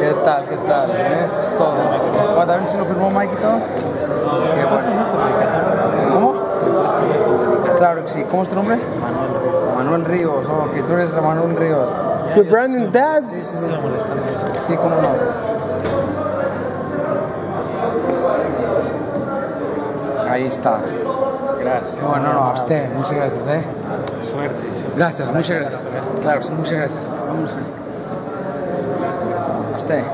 ¿Qué tal? ¿Qué tal? Eso es todo. ¿Para también se lo firmó Mike y todo? Qué bueno. ¿Cómo? Claro que sí. ¿Cómo es tu nombre? Manuel Ríos. Oh, que tú eres Manuel Ríos. With Brandon's dad? Sí, sí, sí. Sí, cómo no. Ahí está. Gracias. No, bueno, no, a usted. Muchas gracias, ¿eh? Suerte. Gracias, muchas gracias. Claro, sí, muchas gracias. Vamos. A usted.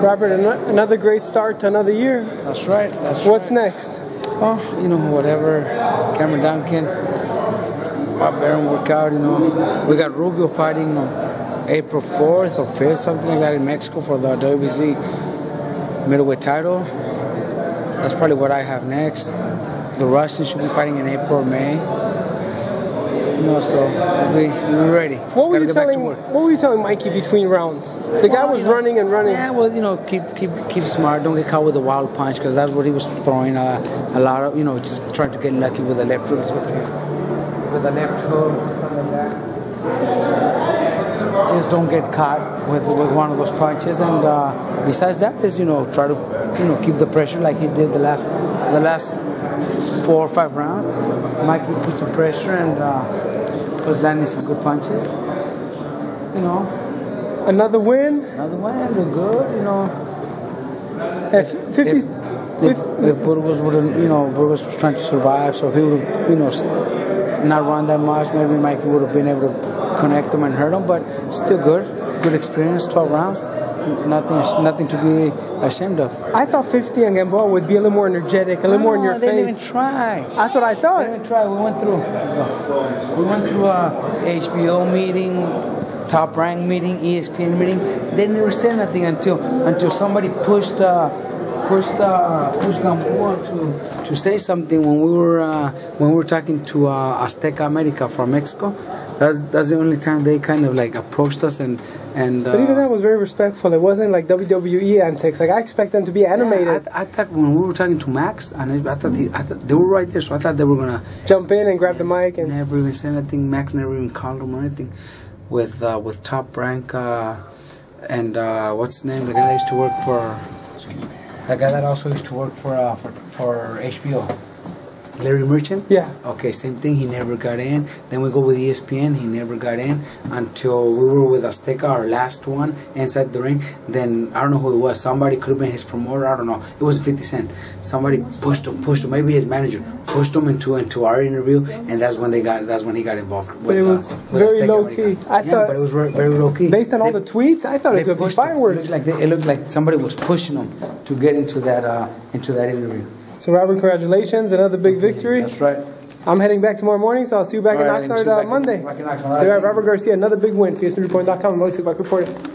Robert, another great start to another year. That's right. That's What's next? Oh, you know, whatever. Cameron Dunkin, Bob Baron workout, you know. We got Rubio fighting know, April 4th or 5th, something like that in Mexico for the WBC middleweight title. That's probably what I have next. The Russians should be fighting in April or May. You know, so we, we're ready. What were Gotta you get back to telling? What were you telling Mikey between rounds? The guy Well, was you know, running and running. Yeah, well, you know, keep keep keep smart. Don't get caught with a wild punch because that's what he was throwing. A, a lot of, you know, just trying to get lucky with the left hook. That's what he- With the left hook, something like that. Just don't get caught with with one of those punches. And uh, besides that, is you know try to you know keep the pressure like he did the last the last four or five rounds. Mikey put the pressure and uh, was landing some good punches. You know. Another win. Another one, look good, you know. At 50, If, if, if Burgos wouldn't, you know, Burgos was trying to survive, so if he would have, you know, not run that much, maybe Mikey would have been able to connect him and hurt him, but still good. Good experience, 12 rounds. Nothing, nothing to be ashamed of. I thought 50 and Gamboa would be a little more energetic, a little more in your they didn't even try. That's what I thought. They thought. didn't try. We went through. Let's go. We went through a HBO meeting, top rank meeting, ESPN meeting. They never said nothing until until somebody pushed uh, pushed uh, pushed Gamboa to to say something when we were uh, when we were talking to uh, Azteca America from Mexico. That's that's the only time they kind of like approached us and and. Uh, But even that was very respectful. It wasn't like WWE antics. Like I expect them to be animated, I, I thought when we were talking to Max, and I, I thought they, I thought they were right there, so I thought they were gonna jump in and grab the mic, and never even said anything. Max never even called him or anything. With uh, with Top Rank uh, and uh, what's his name? The guy that used to work for. The guy that also used to work for uh, for for HBO. Larry Merchant. yeah. Okay, same thing. He never got in. Then we go with ESPN. He never got in until we were with Azteca, our last one inside the ring. Then I don't know who it was. Somebody could have been his promoter. I don't know. It was 50 Cent. Somebody pushed him, pushed him. Maybe his manager pushed him into into our interview, and that's when they got. That's when he got involved. With, But it was uh, very Azteca low key. I yeah, thought- but it was very, very low key. Based on all the tweets, I thought it was be. It looked like they, it looked like somebody was pushing him to get into that uh, into that interview. So Robert, congratulations, another big victory. That's right. I'm heading back tomorrow morning, so I'll see you back All in right, Oxnard uh, back in- Monday. back in Oxnard. All right, Robert Garcia, another big win. EsNewsReport.com. I'm Melissa reporting.